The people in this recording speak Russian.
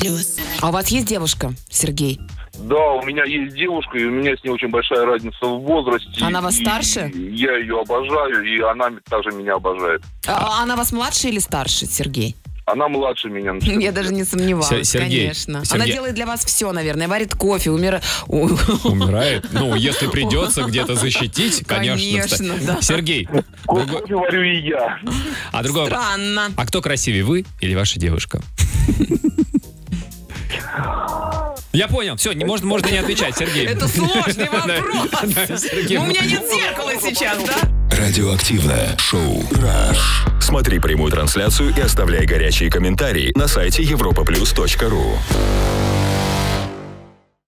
плюс. А у вас есть девушка, Сергей? Да, у меня есть девушка, и у меня с ней очень большая разница в возрасте. Она вас старше? Я ее обожаю, и она также меня обожает. А, она вас младше или старше, Сергей? Она младше меня. на Я даже не сомневалась, Се- Сергей, конечно. Сергей. Она делает для вас все, наверное. Варит кофе, умира... Умирает? Ну, если придется где-то защитить, конечно. Конечно, да. Сергей, Кофе варю и я. а другой... Странно. А кто красивее, вы или ваша девушка? Я понял, все, не, можно, можно не отвечать, Сергей. Это сложный вопрос. Ну, У меня нет зеркала сейчас, да? Радиоактивное шоу «Раш». Смотри прямую трансляцию и оставляй горячие комментарии на сайте europaplus.ru.